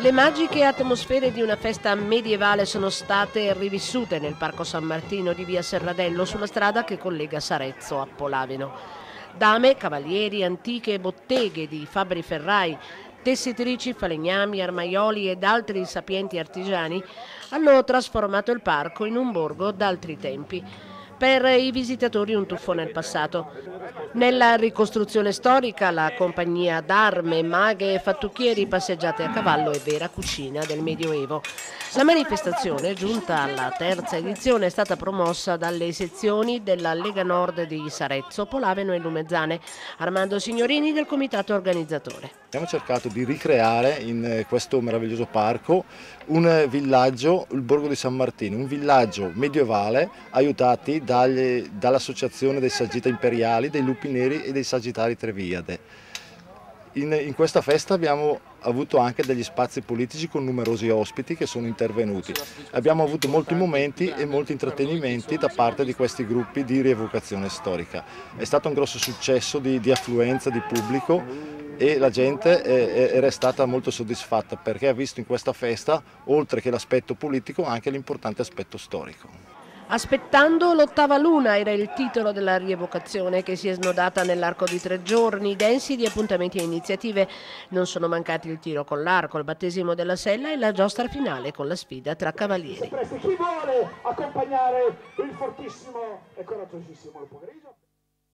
Le magiche atmosfere di una festa medievale sono state rivissute nel Parco San Martino di via Serradello sulla strada che collega Sarezzo a Polavino. Dame, cavalieri, antiche botteghe di fabbri ferrai, tessitrici, falegnami, armaioli ed altri sapienti artigiani hanno trasformato il parco in un borgo d'altri tempi per i visitatori un tuffo nel passato. Nella ricostruzione storica la compagnia d'arme, maghe e fattucchieri passeggiate a cavallo e vera cucina del Medioevo. La manifestazione, giunta alla terza edizione, è stata promossa dalle sezioni della Lega Nord di Sarezzo, Polaveno e Lumezzane, Armando Signorini del comitato organizzatore. Abbiamo cercato di ricreare in eh, questo meraviglioso parco un villaggio, il Borgo di San Martino, un villaggio medievale aiutati dall'Associazione dei Saggita Imperiali, dei Lupi Neri e dei Sagittari Treviade. In, in, questa festa abbiamo avuto anche degli spazi politici con numerosi ospiti che sono intervenuti. Abbiamo avuto molti momenti e molti intrattenimenti da parte di questi gruppi di rievocazione storica. È stato un grosso successo di, di affluenza di pubblico e la gente è, stata molto soddisfatta perché ha visto in questa festa, oltre che l'aspetto politico, anche l'importante aspetto storico. Aspettando l'ottava luna era il titolo della rievocazione che si è snodata nell'arco di tre giorni, densi di appuntamenti e iniziative. Non sono mancati il tiro con l'arco, il battesimo della sella e la giostra finale con la sfida tra cavalieri. Chi vuole accompagnare il fortissimo e coraggiosissimo pomeriggio?